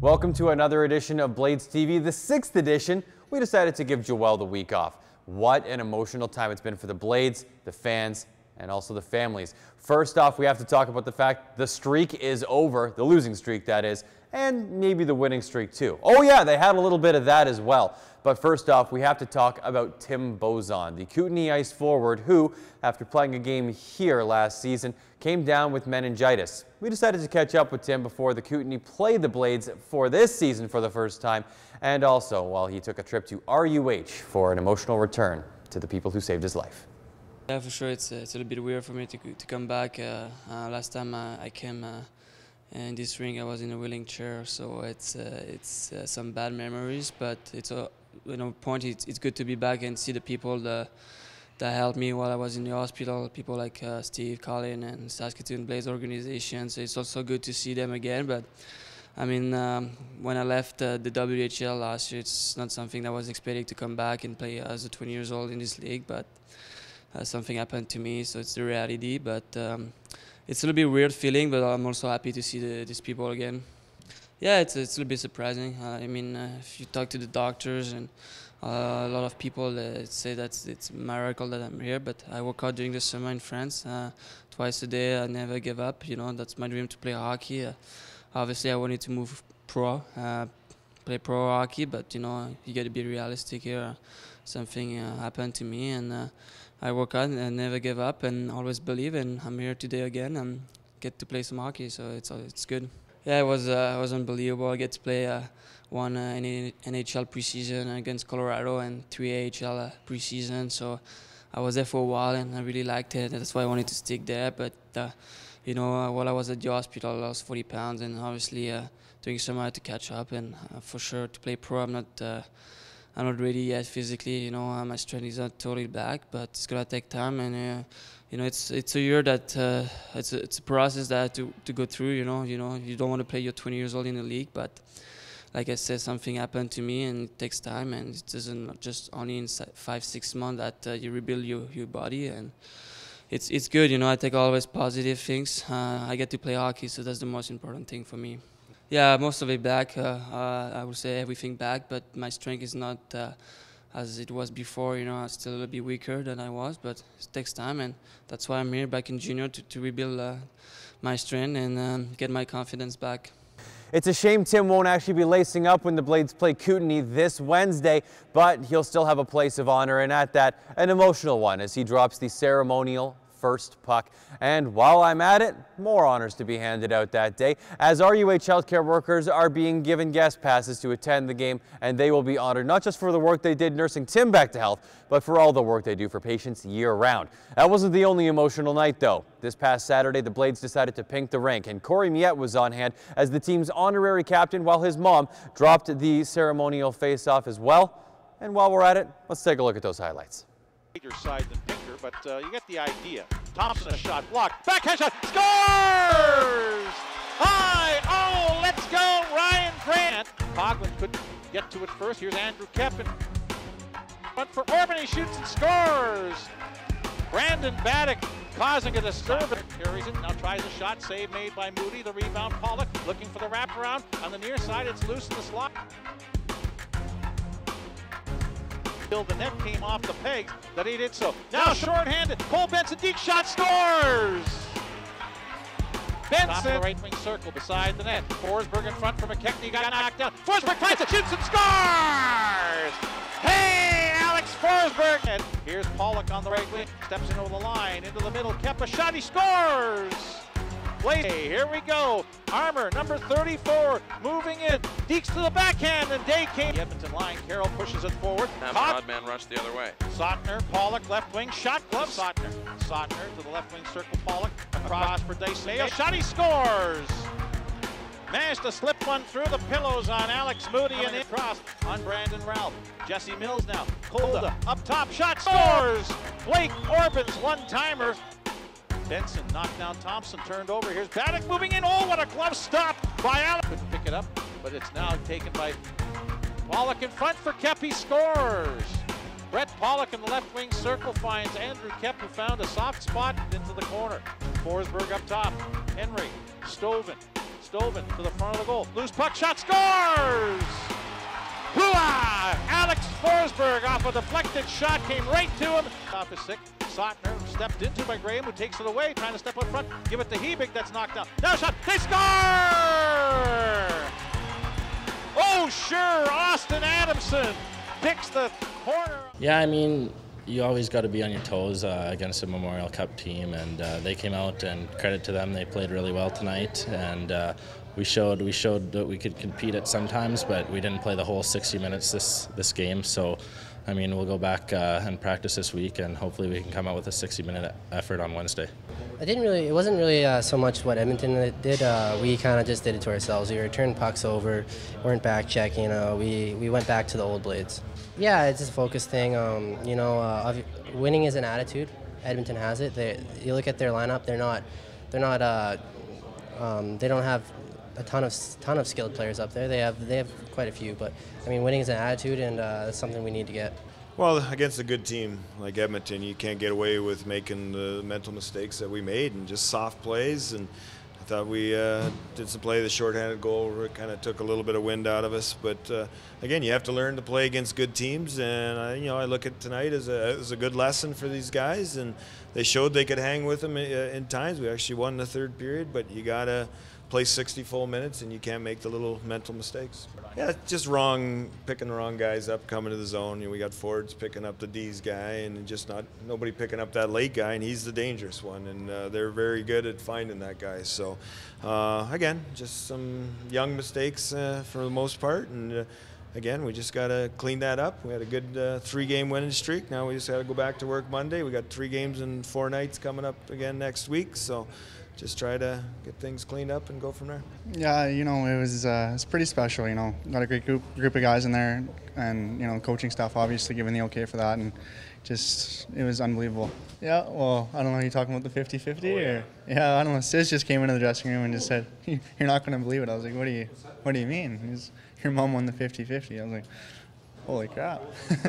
Welcome to another edition of Blades TV, the sixth edition. We decided to give Joelle the week off. What an emotional time it's been for the Blades, the fans, and also the families. First off, we have to talk about the fact the streak is over, the losing streak that is, and maybe the winning streak too. Oh yeah, they had a little bit of that as well. But first off, we have to talk about Tim Bozon, the Kootenay Ice forward who, after playing a game here last season, came down with meningitis. We decided to catch up with Tim before the Kootenay played the Blades for this season for the first time, and also while he took a trip to RUH for an emotional return to the people who saved his life. Yeah, for sure, it's, uh, it's a little bit weird for me to, to come back. Uh, uh, last time uh, I came uh, in this ring, I was in a wheeling chair, so it's uh, it's some bad memories. But it's a you know point. It's, it's good to be back and see the people that that helped me while I was in the hospital. People like Steve, Colin, and Saskatoon Blades organizations. So it's also good to see them again. But I mean, um, when I left the WHL last year, it's not something that I was expecting to come back and play as a 20 years old in this league, but uh, something happened to me, so it's the reality. But um, it's a little bit weird feeling, but I'm also happy to see the, these people again. Yeah, it's, it's a little bit surprising. Uh, I mean, uh, if you talk to the doctors and uh, a lot of people say that it's a miracle that I'm here, but I work out during the summer in France uh, twice a day. I never give up. You know, that's my dream to play hockey. Uh, obviously, I wanted to move pro, play pro hockey, but you know, you got to be realistic here. Something happened to me, and I work hard and never give up and always believe. And I'm here today again and get to play some hockey, so it's it's good. Yeah, it was uh, it was unbelievable. I get to play uh, one uh, NHL preseason against Colorado and three AHL uh, preseason. So I was there for a while and I really liked it. That's why I wanted to stick there. But uh, you know, uh, while I was at the hospital, I lost 40 pounds, and obviously uh, doing had to catch up. And uh, for sure, to play pro, I'm not uh, I'm not ready yet physically. You know, uh, my strength is not totally back, but it's gonna take time. And uh, you know, it's it's a year that uh, it's a, it's a process that to to go through. You know, you know, you don't want to play. You're 20 years old in the league, but like I said, something happened to me, and it takes time. And it doesn't just only in five six months that uh, you rebuild your your body and. It's, it's good, you know. I take always positive things. Uh, I get to play hockey, so that's the most important thing for me. Yeah, most of it back. Uh, uh, I would say everything back, but my strength is not uh, as it was before. You know, I'm still a little bit weaker than I was, but it takes time, and that's why I'm here back in junior to, to rebuild uh, my strength and um, get my confidence back. It's a shame Tim won't actually be lacing up when the Blades play Kootenay this Wednesday, but he'll still have a place of honor, and at that, an emotional one as he drops the ceremonial first puck. And while I'm at it, more honors to be handed out that day as RUH healthcare workers are being given guest passes to attend the game and they will be honored not just for the work they did nursing Tim back to health, but for all the work they do for patients year round. That wasn't the only emotional night though. This past Saturday, the Blades decided to pink the rink and Corey Miette was on hand as the team's honorary captain while his mom dropped the ceremonial face-off as well. And while we're at it, let's take a look at those highlights. Side than Pinker, but uh, you get the idea. Thompson a shot blocked. Backhand shot. Scores! High! Oh, let's go, Ryan Grant. Coghlan couldn't get to it first. Here's Andrew Keppen. Front for Orban. He shoots and scores. Brandon Baddock causing a disturbance. Carries it. Now tries a shot. Save made by Moody. The rebound. Pollock looking for the wraparound. On the near side, it's loose in the slot. The net came off the pegs, that he did so. Now short-handed, Cole Benson, deep shot, scores! Benson. Top of the right wing circle beside the net. Forsberg in front for McKechnie, got knocked down. Forsberg finds it, shoots and scores! Hey, Alex Forsberg! And here's Pollock on the right wing, steps in over the line, into the middle, kept a shot, he scores! Play, here we go. Armour, number 34, moving in. Deeks to the backhand, and Day came. The Edmonton line, Carroll pushes it forward. Caught. man rush the other way. Sautner, Pollock, left wing, shot glove, Sautner. Sautner to the left wing circle, Pollock. Across for Day Shot, he scores! Managed to slip one through the pillows on Alex Moody and across on Brandon Ralph. Jesse Mills now. Kulda up top, shot scores! Blake Orban's one-timer Benson knocked down Thompson, turned over. Here's Baddock moving in. Oh, what a glove stop by Allen. Couldn't pick it up, but it's now taken by Pollock in front for Kep. Scores. Brett Pollock in the left wing circle finds Andrew Kep, who found a soft spot into the corner. Forsberg up top. Henry, Stovin, Stovin to the front of the goal. Loose puck shot scores! Hooah! Alex Forsberg off a deflected shot came right to him. Off his stick. Sautner stepped into by Graham who takes it away, trying to step up front. Give it to Hebig that's knocked out. Now shot. They score! Oh sure, Austin Adamson picks the corner. Yeah, I mean, you always got to be on your toes uh, against a Memorial Cup team, and uh, they came out and credit to them, they played really well tonight, and uh, we showed we showed that we could compete at sometimes, but we didn't play the whole 60 minutes this this game. So, I mean, we'll go back uh, and practice this week, and hopefully we can come out with a 60 minute effort on Wednesday. I didn't really. It wasn't really uh, so much what Edmonton did. Uh, we kind of just did it to ourselves. We returned pucks over, weren't back checking. Uh, we we went back to the old blades. Yeah, it's just a focus thing. Um, you know, uh, winning is an attitude. Edmonton has it. They, you look at their lineup. They're not. They're not. Uh, um, they don't have a ton of ton of skilled players up there. They have they have quite a few. But I mean, winning is an attitude, and uh, that's something we need to get. Well, against a good team like Edmonton, you can't get away with making the mental mistakes that we made and just soft plays. And I thought we uh, did some play. The shorthanded goal kind of took a little bit of wind out of us. But uh, again, you have to learn to play against good teams. And I, you know, I look at tonight as a, as a good lesson for these guys. And they showed they could hang with them in, uh, times. We actually won the third period, but you gotta play 60 full minutes and you can't make the little mental mistakes. Yeah, just wrong, picking the wrong guys up coming to the zone. You know, we got Fords picking up the D's guy and just not nobody picking up that late guy, and he's the dangerous one. And uh, they're very good at finding that guy. So, uh, again, just some young mistakes uh, for the most part. And uh, again, we just got to clean that up. We had a good uh, three game winning streak. Now we just got to go back to work Monday. We got three games in four nights coming up again next week. So, just try to get things cleaned up and go from there. Yeah, you know, it was uh, it's pretty special. You know, got a great group group of guys in there, and you know, coaching staff obviously giving the okay for that, and just it was unbelievable. Yeah, well, I don't know. Are you talking about the 50-50 oh, yeah. or yeah, I don't know. Sis just came into the dressing room and just said, "You're not going to believe it." I was like, "What do you What do you mean?" He's, Your mom won the 50-50. I was like, "Holy crap!"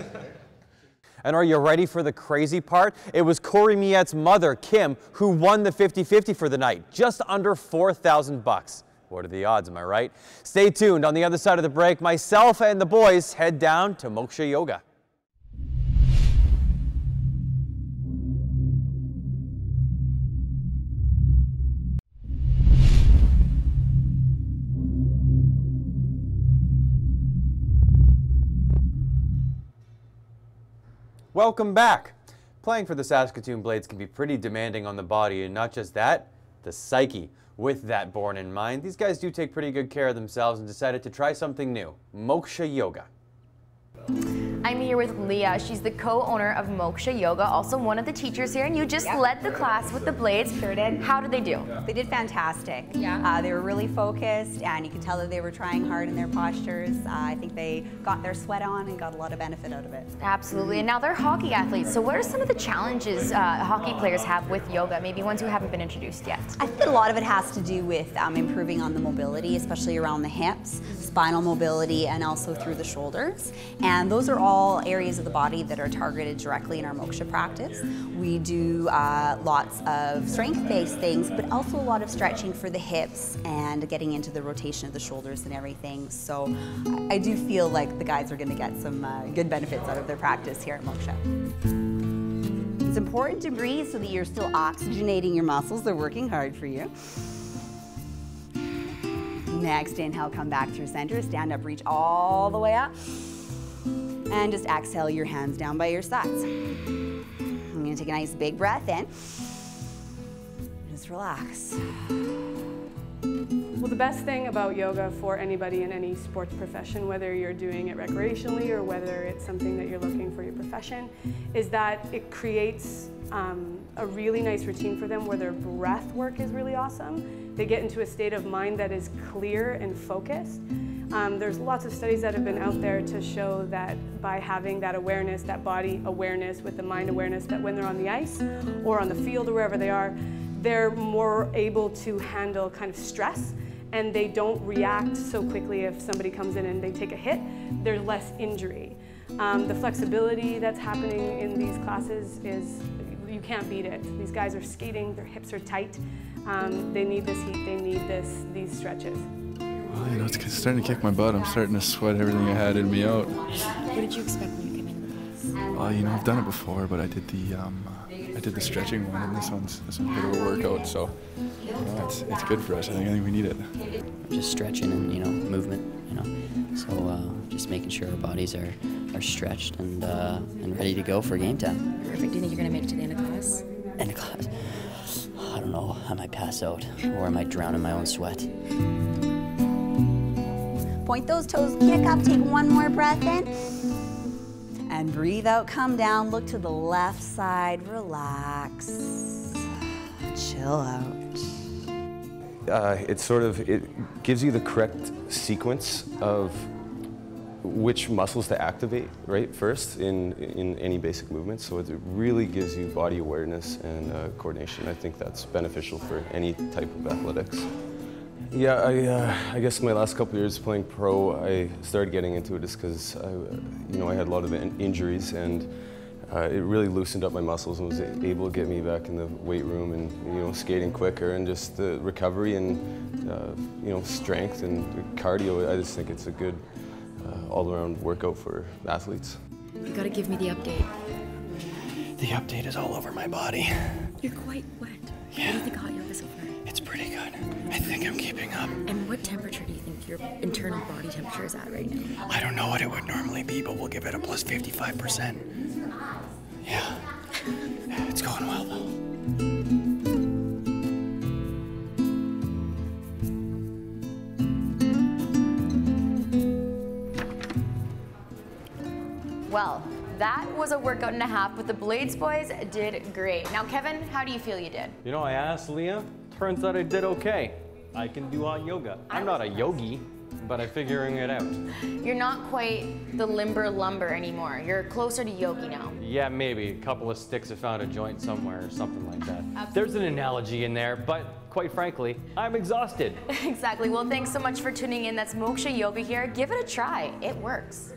And are you ready for the crazy part? It was Corey Miette's mother, Kim, who won the 50-50 for the night, just under 4,000 bucks. What are the odds, am I right? Stay tuned. On the other side of the break, myself and the boys head down to Moksha Yoga. Welcome back. Playing for the Saskatoon Blades can be pretty demanding on the body, and not just that, the psyche. With that born in mind, these guys do take pretty good care of themselves and decided to try something new, Moksha Yoga. I'm here with Leah. She's the co-owner of Moksha Yoga, also one of the teachers here, and you just yep. led the class with the blades. Sure did. How did they do? They did fantastic. Yeah. Uh, they were really focused, and you could tell that they were trying hard in their postures. Uh, I think they got their sweat on and got a lot of benefit out of it. Absolutely. And now they're hockey athletes. So what are some of the challenges uh, hockey players have with yoga? Maybe ones who haven't been introduced yet. I think a lot of it has to do with um, improving on the mobility, especially around the hips, spinal mobility, and also through the shoulders. And those are all areas of the body that are targeted directly in our moksha practice. We do uh, lots of strength-based things, but also a lot of stretching for the hips and getting into the rotation of the shoulders and everything. So I do feel like the guys are going to get some uh, good benefits out of their practice here at Moksha. It's important to breathe so that you're still oxygenating your muscles. They're working hard for you. Next, inhale, come back through center. Stand up, reach all the way up. And just exhale your hands down by your sides. I'm gonna take a nice big breath in. Just relax. Well, the best thing about yoga for anybody in any sports profession, whether you're doing it recreationally or whether it's something that you're looking for your profession, is that it creates um, a really nice routine for them where their breath work is really awesome. They get into a state of mind that is clear and focused. Um, there's lots of studies that have been out there to show that by having that awareness, that body awareness with the mind awareness, that when they're on the ice or on the field or wherever they are, they're more able to handle kind of stress and they don't react so quickly if somebody comes in and they take a hit, there's less injury. Um, the flexibility that's happening in these classes is you can't beat it. These guys are skating, their hips are tight. Um, they need this heat, they need this these stretches. Well, you know, it's starting to kick my butt. I'm starting to sweat everything I had in me out. What did you expect when you came into the class? Well, you know, I've done it before, but I did the um, I did the stretching one, and this one's this one's a bit of a workout. So, you know, it's it's good for us. I think I think we need it. Just stretching and you know movement, you know. So uh, just making sure our bodies are are stretched and uh, and ready to go for game time. Perfect. Do you think you're going to make it to the end of class? End of class. I don't know. I might pass out, or I might drown in my own sweat. Point those toes, kick up, take one more breath in. And breathe out, come down, look to the left side, relax. Chill out. Uh, it sort of it gives you the correct sequence of which muscles to activate right first in in any basic movement. So it really gives you body awareness and uh, coordination. I think that's beneficial for any type of athletics. Yeah, I, uh, I guess my last couple years playing pro, I started getting into it just because you know I had a lot of in injuries and. Uh, it really loosened up my muscles and was able to get me back in the weight room and you know skating quicker and just the recovery and uh, you know strength and cardio. I just think it's a good uh, all-around workout for athletes. You got to give me the update. The update is all over my body. You're quite wet. Yeah. What do you think think I'm keeping up. And what temperature do you think your internal body temperature is at right now? I don't know what it would normally be, but we'll give it a plus 55%. Yeah. It's going well, though. Well, that was a workout and a half, but the Blades boys did great. Now, Kevin, how do you feel you did? You know, I asked Leah. Turns out I did okay. I can do hot yoga. I'm not a yogi, but I'm figuring it out. You're not quite the limber lumber anymore. You're closer to yogi now. Yeah, maybe. A couple of sticks have found a joint somewhere or something like that. There's an analogy in there, but quite frankly, I'm exhausted. exactly. Well, thanks so much for tuning in. That's Moksha Yoga here. Give it a try. It works.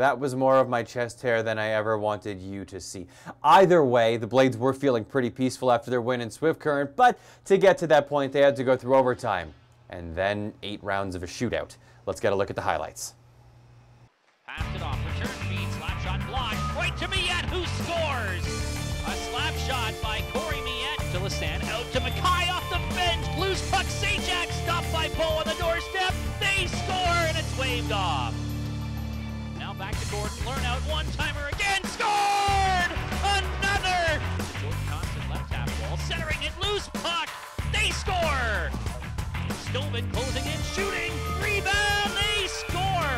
That was more of my chest hair than I ever wanted you to see. Either way, the Blades were feeling pretty peaceful after their win in Swift Current, but to get to that point, they had to go through overtime and then eight rounds of a shootout. Let's get a look at the highlights. Passed it off, return feed, slap shot blocked, right to Miette, who scores! A slap shot by Corey Miette to Lasan, out to Mackay off the bench, loose puck, Zajac stopped by Bo on the doorstep, they score and it's waved off. Back to Gordon, learn out, one-timer again, scored! Another! Jordan Thompson left half wall, centering it, loose puck, they score! Stovin closing in, shooting, rebound, they score!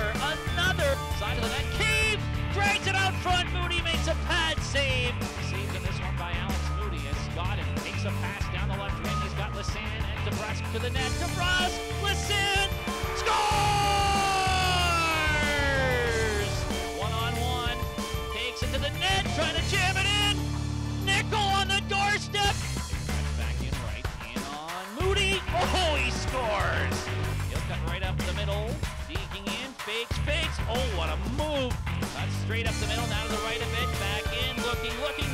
Another side of the net, Cave drags it out front, Moody makes a pad save. Saved in this one by Alex Moody as Scott takes a pass down the left wing. He's got Lissan and DeBrusk to the net. DeBrusk, Lissan, move! That's straight up the middle, now to the right of it, back in, looking, looking,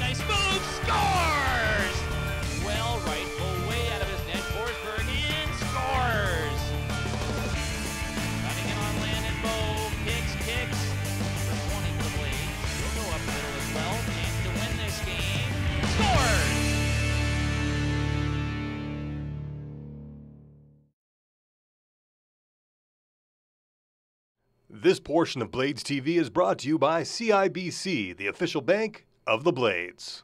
This portion of Blades TV is brought to you by CIBC, the official bank of the Blades.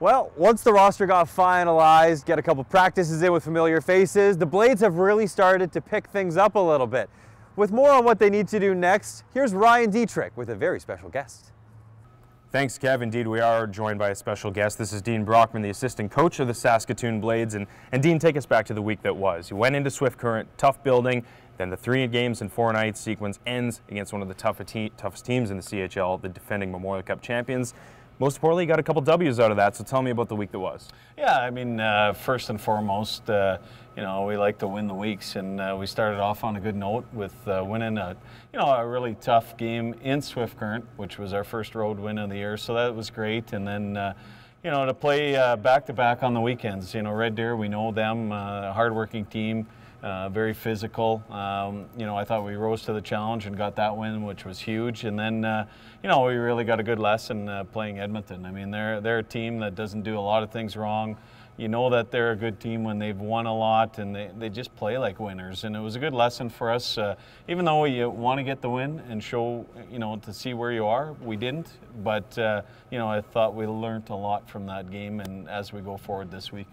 Well, once the roster got finalized, get a couple practices in with familiar faces, the Blades have really started to pick things up a little bit. With more on what they need to do next, here's Ryan Dittrick with a very special guest. Thanks, Kev. Indeed, we are joined by a special guest. This is Dean Brockman, the assistant coach of the Saskatoon Blades. And, and Dean, take us back to the week that was. You went into Swift Current, tough building, then the three games and four nights sequence ends against one of the toughest, te toughest teams in the CHL, the defending Memorial Cup champions. most importantly, you got a couple W's out of that. So tell me about the week that was. Yeah, I mean, uh, first and foremost, uh, you know, we like to win the weeks, and uh, we started off on a good note with uh, winning a, you know, a really tough game in Swift Current, which was our first road win of the year. So that was great, and then. Uh, you know, to play back to back on the weekends. You know, Red Deer, we know them, uh, hardworking team. Uh, very physical. Um, you know, I thought we rose to the challenge and got that win, which was huge. And then, uh, you know, we really got a good lesson playing Edmonton. I mean, they're they're a team that doesn't do a lot of things wrong. You know that they're a good team when they've won a lot and they, they just play like winners. And it was a good lesson for us. Uh, even though you want to get the win and show, you know, to see where you are, we didn't. But, uh, you know, I thought we learned a lot from that game and as we go forward this week.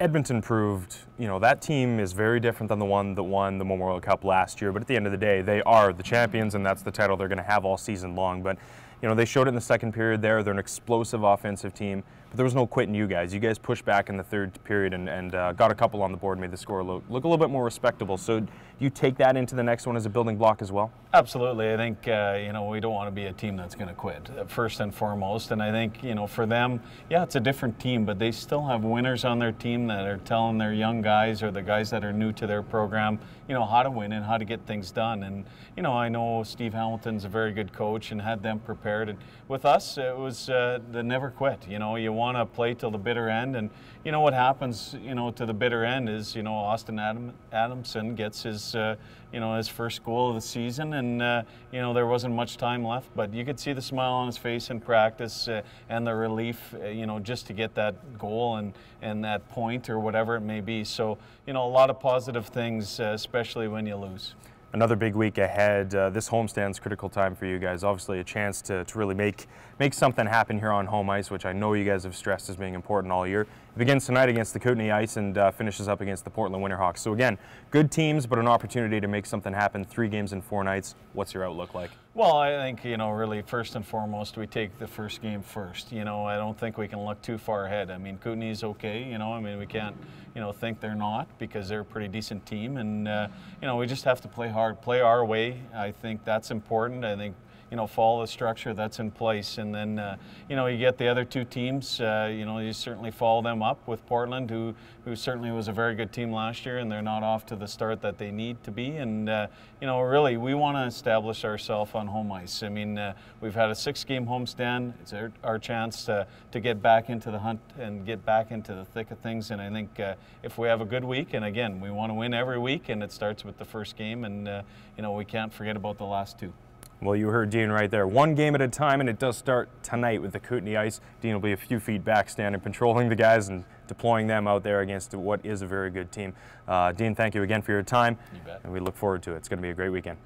Edmonton proved, you know, that team is very different than the one that won the Memorial Cup last year. But at the end of the day, they are the champions, and that's the title they're going to have all season long. But, you know, they showed it in the second period there. They're an explosive offensive team. But there was no quitting you guys. You guys pushed back in the third period and, and uh, got a couple on the board, made the score look, look a little bit more respectable. So do you take that into the next one as a building block as well? Absolutely. I think, uh, you know, we don't want to be a team that's going to quit, uh, first and foremost. And I think, you know, for them, yeah, it's a different team, but they still have winners on their team that are telling their young guys or the guys that are new to their program, you know, how to win and how to get things done. And, you know, I know Steve Hamilton's a very good coach and had them prepared. And with us, it was uh, the never quit. You know, you want to play till the bitter end. And you know what happens, you know, to the bitter end is, you know, Austin Adam, Adamson gets his, uh, you know, his first goal of the season, and uh, you know there wasn't much time left, but you could see the smile on his face in practice uh, and the relief, uh, you know, just to get that goal and and that point or whatever it may be. So you know, a lot of positive things, uh, especially when you lose another big week ahead. Uh, this homestand's critical time for you guys. Obviously, a chance to, to really make make something happen here on home ice, which I know you guys have stressed as being important all year. Begins tonight against the Kootenay Ice and uh, finishes up against the Portland Winterhawks. So again, good teams, but an opportunity to make something happen. Three games in four nights. What's your outlook like? Well, I think, you know, really first and foremost, we take the first game first. You know, I don't think we can look too far ahead. I mean, Kootenay's okay, you know, I mean, we can't, you know, think they're not because they're a pretty decent team. And, uh, you know, we just have to play hard, play our way. I think that's important. I think you know, follow the structure that's in place. And then, uh, you know, you get the other two teams, uh, you know, you certainly follow them up with Portland, who, who certainly was a very good team last year, and they're not off to the start that they need to be. And, uh, you know, really, we want to establish ourselves on home ice. I mean, uh, we've had a six game homestand. It's our, our, chance to, to get back into the hunt and get back into the thick of things. And I think uh, if we have a good week, and again, we want to win every week, and it starts with the first game, and, uh, you know, we can't forget about the last two. Well, you heard Dean right there. One game at a time, and it does start tonight with the Kootenay Ice. Dean will be a few feet back, standing, patrolling the guys and deploying them out there against what is a very good team. Uh, Dean, thank you again for your time, you bet. and we look forward to it. It's going to be a great weekend.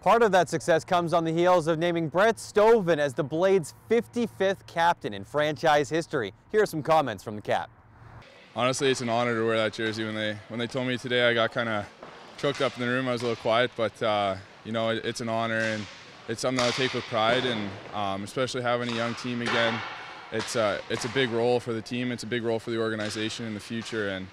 Part of that success comes on the heels of naming Brett Stovin as the Blades' 55th captain in franchise history. Here are some comments from the cap. Honestly, it's an honor to wear that jersey. When they when they told me today, I got kind of choked up in the room. I was a little quiet, but uh, you know, it, it's an honor and it's something I take with pride. And um, especially having a young team again, it's uh, it's a big role for the team. It's a big role for the organization in the future. And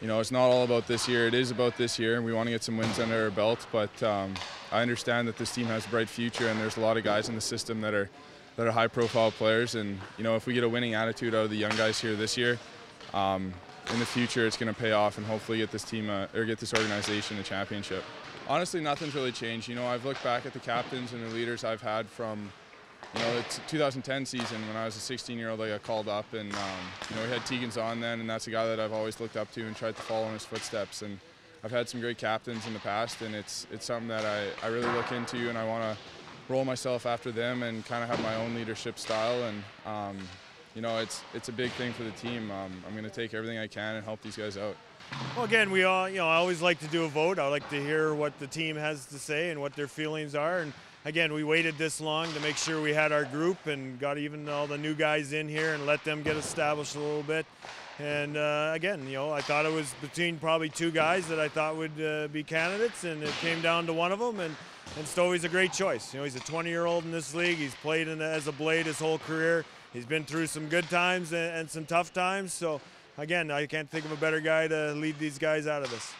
you know, it's not all about this year. It is about this year, and we want to get some wins under our belt. But um, I understand that this team has a bright future, and there's a lot of guys in the system that are that are high-profile players. And you know, if we get a winning attitude out of the young guys here this year, um, in the future, it's going to pay off, and hopefully get this team uh, or get this organization a championship. Honestly, nothing's really changed. You know, I've looked back at the captains and the leaders I've had from, you know, the 2010 season when I was a 16-year-old. I got called up, and um, you know, we had Tegan's on then, and that's a guy that I've always looked up to and tried to follow in his footsteps. And I've had some great captains in the past, and it's it's something that I, I really look into, and I want to roll myself after them and kind of have my own leadership style. And um, you know, it's it's a big thing for the team. Um, I'm going to take everything I can and help these guys out. Well, again, we all, you know, I always like to do a vote. I like to hear what the team has to say and what their feelings are. And again, we waited this long to make sure we had our group and got even all the new guys in here and let them get established a little bit. And uh, again, you know, I thought it was between probably two guys that I thought would uh, be candidates, and it came down to one of them. And and Stovey's a great choice. You know, he's a 20-year-old in this league. He's played in, as a blade his whole career. He's been through some good times and, and some tough times. So again, I can't think of a better guy to lead these guys out of this.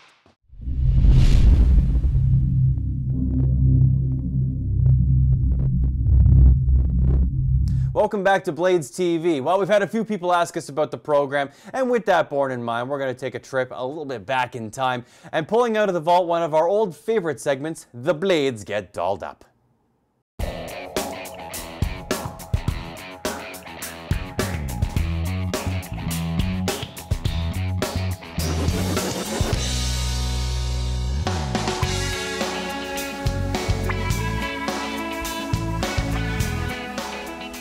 Welcome back to Blades TV. Well, we've had a few people ask us about the program, and with that born in mind, we're going to take a trip a little bit back in time and pulling out of the vault one of our old favorite segments, The Blades Get Dolled Up.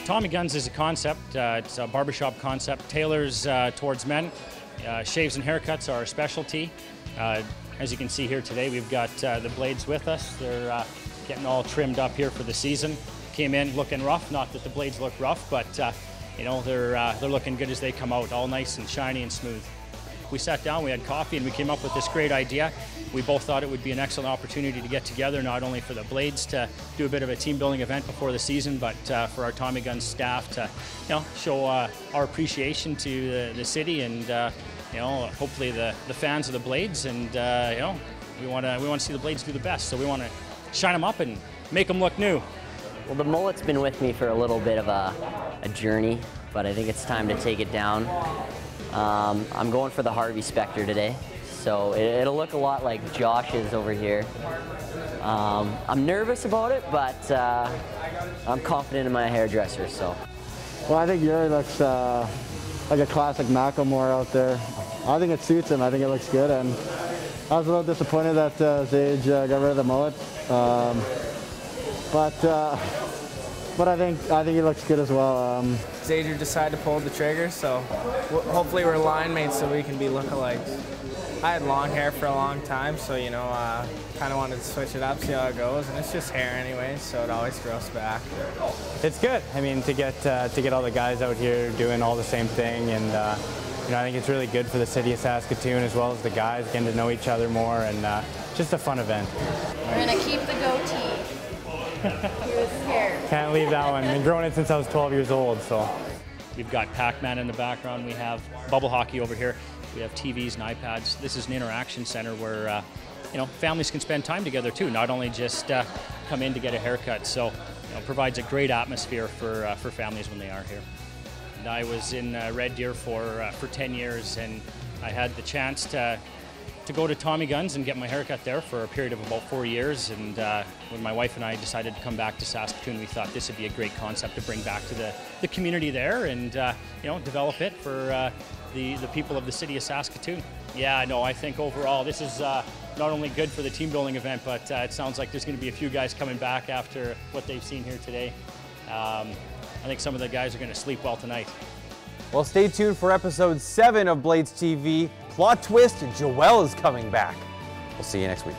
Tommy Guns is a concept. Uh, it's a barbershop concept. Tailors uh, towards men. Uh, shaves and haircuts are our specialty. Uh, as you can see here today, we've got uh, the blades with us. They're uh, getting all trimmed up here for the season. Came in looking rough. Not that the blades look rough, but you know they're they're looking good as they come out, all nice and shiny and smooth. We sat down, we had coffee, and we came up with this great idea. We both thought it would be an excellent opportunity to get together, not only for the Blades to do a bit of a team building event before the season, but uh, for our Tommy Guns staff to, you know, show uh, our appreciation to the, the city and, uh, you know, hopefully the, the fans of the Blades. And, uh, you know, we want to we want to see the Blades do the best, so we want to shine them up and make them look new. Well, the mullet's been with me for a little bit of a, a journey, but I think it's time to take it down. Um, I'm going for the Harvey Specter today, so it, will look a lot like Josh's over here. Um, I'm nervous about it, but uh, I'm confident in my hairdresser, so. Well, I think Yuri looks uh, like a classic Macklemore out there. I think it suits him. I think it looks good, and I was a little disappointed that uh, Zage uh, got rid of the mullet. Um, but uh, but I think I think he looks good as well. Um, Xavier decided to pull the trigger, so hopefully we're line mates so we can be lookalikes. I had long hair for a long time, so you know, uh, kind of wanted to switch it up, see how it goes, and it's just hair anyway, so it always grows back. It's good. I mean, to get uh, to get all the guys out here doing all the same thing, and uh, you know, I think it's really good for the city of Saskatoon as well as the guys getting to know each other more, and uh, just a fun event. We're gonna keep the goatee. Can't leave that one. Been growing it since I was 12 years old, so. We've got Pac-Man in the background. We have bubble hockey over here. We have TVs and iPads. This is an interaction center where uh, you know families can spend time together too, not only just uh, come in to get a haircut. So you know, provides a great atmosphere for uh, for families when they are here. And I was in uh, Red Deer for uh, for 10 years, and I had the chance to to go to Tommy Guns and get my haircut there for a period of about four years. And uh, when my wife and I decided to come back to Saskatoon, we thought this would be a great concept to bring back to the, the community there and uh, you know develop it for uh, the the people of the city of Saskatoon. Yeah, no, I think overall this is uh, not only good for the team building event, but uh, it sounds like there's going to be a few guys coming back after what they've seen here today. Um, I think some of the guys are going to sleep well tonight. Well, stay tuned for episode 7 of Blades TV. Plot twist, Joelle is coming back. We'll see you next week.